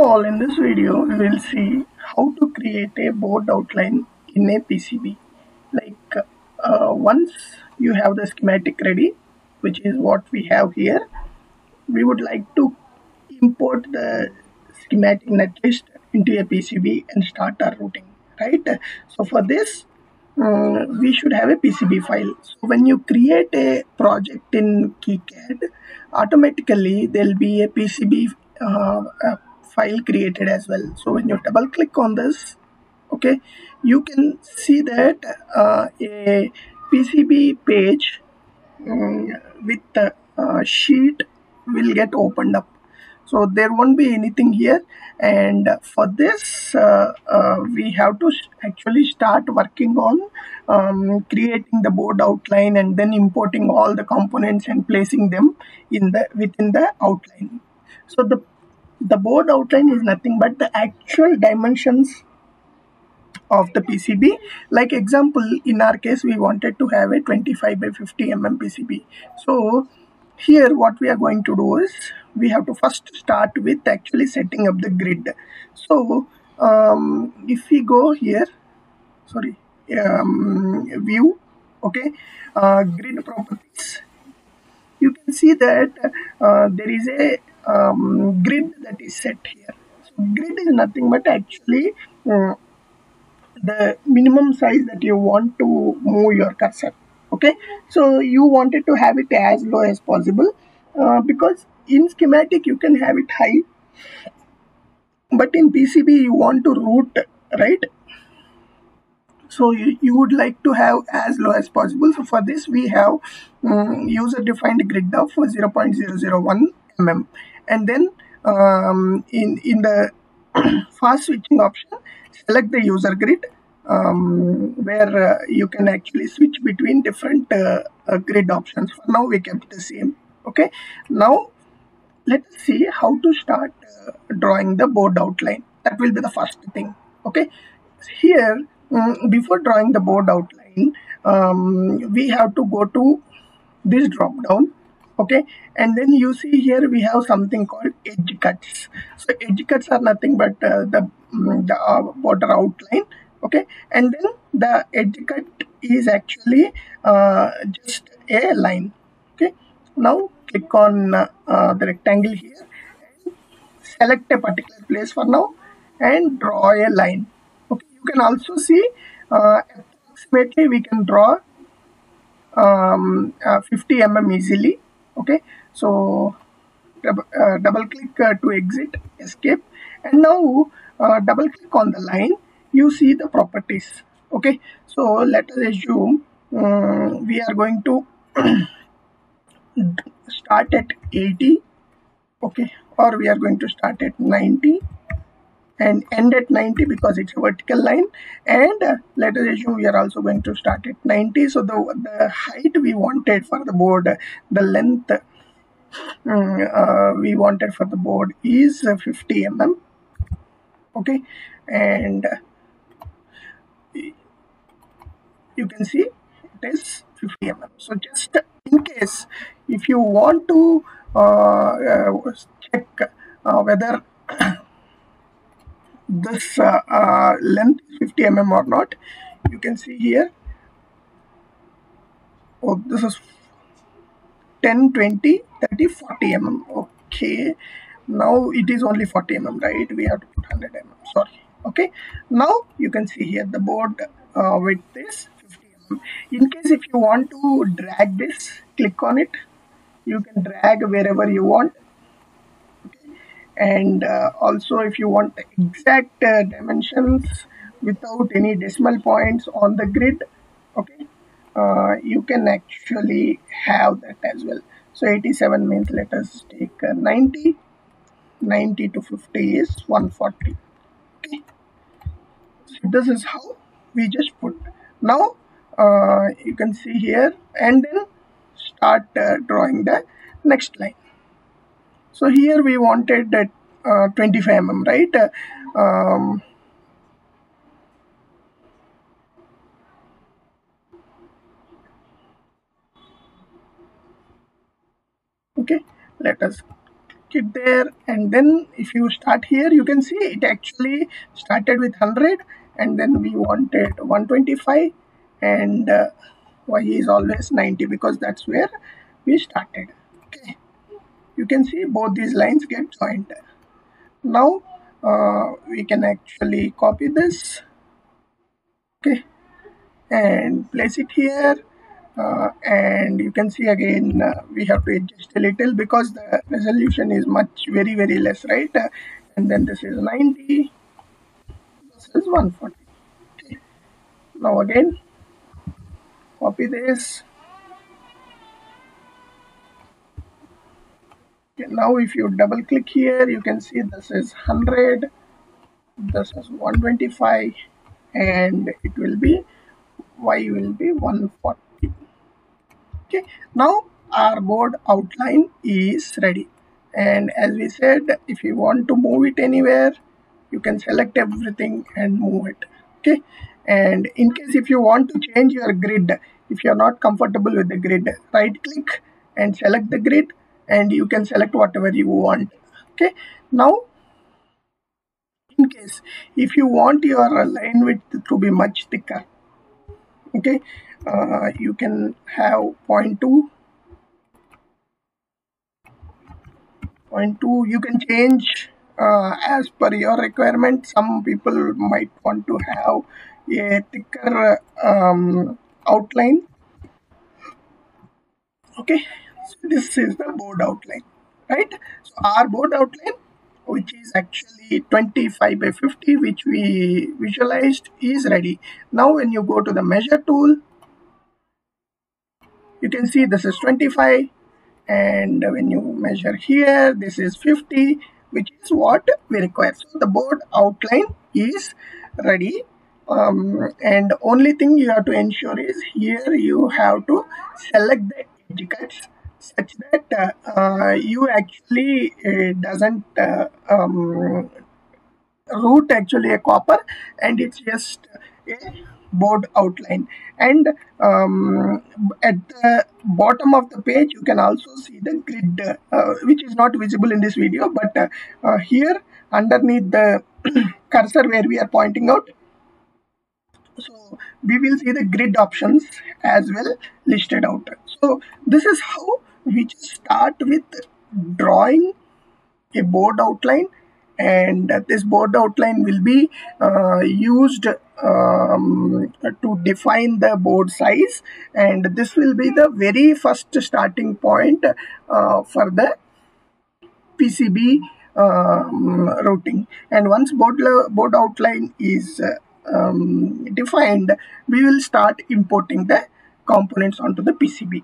all in this video we will see how to create a board outline in a PCB like uh, once you have the schematic ready which is what we have here we would like to import the schematic netlist into a PCB and start our routing right? So for this uh, we should have a PCB file. So when you create a project in KiCad automatically there'll be a PCB uh, file created as well. So when you double click on this okay you can see that uh, a PCB page um, with the uh, sheet will get opened up. So there won't be anything here. And for this uh, uh, we have to actually start working on um, creating the board outline and then importing all the components and placing them in the within the outline. So the the board outline is nothing but the actual dimensions of the PCB. Like example, in our case, we wanted to have a 25 by 50 mm PCB. So here what we are going to do is we have to first start with actually setting up the grid. So um, if we go here, sorry, um, view, okay, uh, grid properties, you can see that uh, there is a um, grid that is set here. So grid is nothing but actually uh, the minimum size that you want to move your cursor. Okay? So you wanted to have it as low as possible uh, because in schematic you can have it high but in PCB you want to route right? So you, you would like to have as low as possible. So for this we have um, user defined grid of 0.001 mm and then um, in in the fast switching option select the user grid um, where uh, you can actually switch between different uh, uh, grid options. For now we kept the same. Okay? Now let's see how to start uh, drawing the board outline. That will be the first thing. Okay? Here um, before drawing the board outline um, we have to go to this drop down okay? And then you see here we have something called edge cuts. So edge cuts are nothing but uh, the, mm, the uh, border outline. Okay? And then the edge cut is actually uh, just a line. Okay? Now click on uh, uh, the rectangle here select a particular place for now and draw a line. Okay? You can also see uh, approximately we can draw um, 50 mm easily okay so double, uh, double click uh, to exit escape. And now uh, double click on the line you see the properties. Okay so let us assume um, we are going to start at 80 okay or we are going to start at 90 and end at 90 because it's a vertical line. And uh, let us assume we are also going to start at 90 so the, the height we wanted for the board the length um, uh, we wanted for the board is 50 mm okay? And you can see it is 50 mm so just in case if you want to uh, uh, check uh, whether this uh, uh, length is 50 mm or not you can see here. Oh this is 10 20 30 40 mm okay. Now it is only 40 mm right? We have to put 100 mm sorry. Okay. Now you can see here the board uh, width is 50 mm in case if you want to drag this click on it. You can drag wherever you want and uh, also if you want exact uh, dimensions without any decimal points on the grid okay uh, you can actually have that as well. So 87 means let us take uh, 90 90 to 50 is 140 okay? So this is how we just put. Now uh, you can see here and then start uh, drawing the next line so here we wanted that uh, 25 mm right? Um, okay let us it there. And then if you start here you can see it actually started with 100 and then we wanted 125 and uh, y is always 90 because that's where we started. Okay you can see both these lines get joined. Now uh, we can actually copy this. Okay. And place it here. Uh, and you can see again uh, we have to adjust a little because the resolution is much very very less right? Uh, and then this is 90 this is 140 okay. now again copy this now if you double click here you can see this is 100 this is 125 and it will be y will be 140 okay now our board outline is ready. And as we said if you want to move it anywhere you can select everything and move it. Okay and in case if you want to change your grid if you are not comfortable with the grid right click and select the grid and you can select whatever you want. Okay? Now in case if you want your line width to be much thicker okay uh, you can have 0.2 0.2 you can change uh, as per your requirement. Some people might want to have a thicker um, outline. Okay so this is the board outline right? So our board outline which is actually 25 by 50 which we visualized is ready. Now when you go to the measure tool you can see this is 25 and when you measure here this is 50 which is what we require. So the board outline is ready. Um, and only thing you have to ensure is here you have to select the edge cuts such that uh, you actually uh, doesn't uh, um, route actually a copper and it's just a board outline. And um, at the bottom of the page you can also see the grid uh, which is not visible in this video but uh, uh, here underneath the cursor where we are pointing out. So we will see the grid options as well listed out. So this is how we just start with drawing a board outline and this board outline will be uh, used um, to define the board size and this will be the very first starting point uh, for the PCB um, routing and once board, board outline is uh, um, defined we will start importing the components onto the PCB.